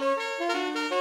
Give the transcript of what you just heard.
Música